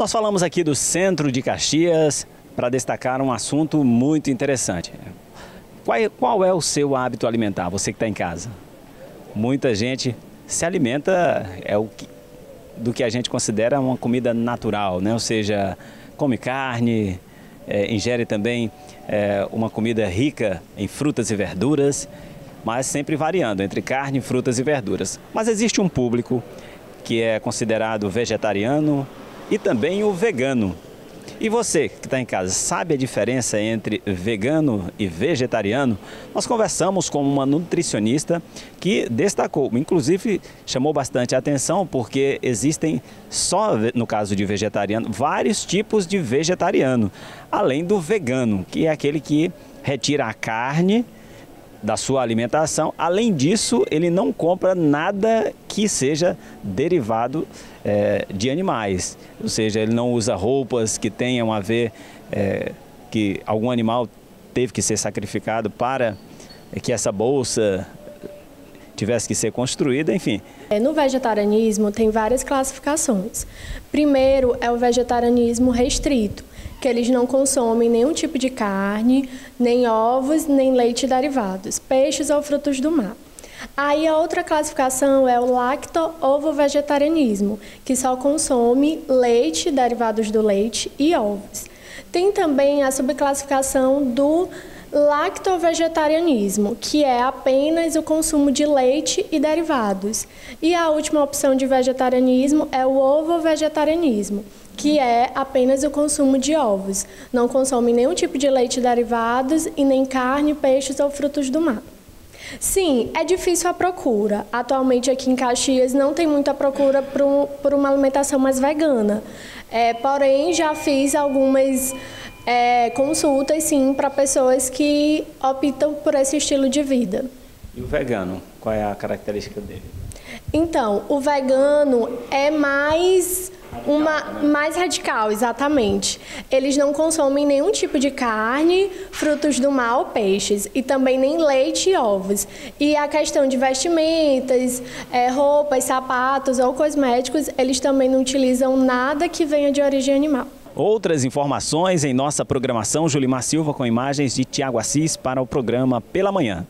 Nós falamos aqui do centro de Caxias para destacar um assunto muito interessante. Qual é, qual é o seu hábito alimentar, você que está em casa? Muita gente se alimenta é o que, do que a gente considera uma comida natural, né? ou seja, come carne, é, ingere também é, uma comida rica em frutas e verduras, mas sempre variando entre carne, frutas e verduras. Mas existe um público que é considerado vegetariano e também o vegano. E você que está em casa, sabe a diferença entre vegano e vegetariano? Nós conversamos com uma nutricionista que destacou, inclusive chamou bastante atenção porque existem só no caso de vegetariano vários tipos de vegetariano, além do vegano, que é aquele que retira a carne da sua alimentação. Além disso, ele não compra nada que seja derivado é, de animais, ou seja, ele não usa roupas que tenham a ver é, que algum animal teve que ser sacrificado para que essa bolsa tivesse que ser construída, enfim. É, no vegetarianismo tem várias classificações. Primeiro é o vegetarianismo restrito, que eles não consomem nenhum tipo de carne, nem ovos, nem leite derivados, peixes ou frutos do mar. Aí a outra classificação é o lacto-ovo-vegetarianismo, que só consome leite, derivados do leite e ovos. Tem também a subclassificação do lacto-vegetarianismo, que é apenas o consumo de leite e derivados. E a última opção de vegetarianismo é o ovo-vegetarianismo, que é apenas o consumo de ovos. Não consome nenhum tipo de leite derivados e nem carne, peixes ou frutos do mar. Sim, é difícil a procura. Atualmente aqui em Caxias não tem muita procura por, um, por uma alimentação mais vegana. É, porém, já fiz algumas é, consultas, sim, para pessoas que optam por esse estilo de vida. E o vegano, qual é a característica dele? Então, o vegano é mais uma mais radical, exatamente. Eles não consomem nenhum tipo de carne, frutos do mar ou peixes, e também nem leite e ovos. E a questão de vestimentas, é, roupas, sapatos ou cosméticos, eles também não utilizam nada que venha de origem animal. Outras informações em nossa programação, Julimar Silva com imagens de Tiago Assis para o programa Pela Manhã.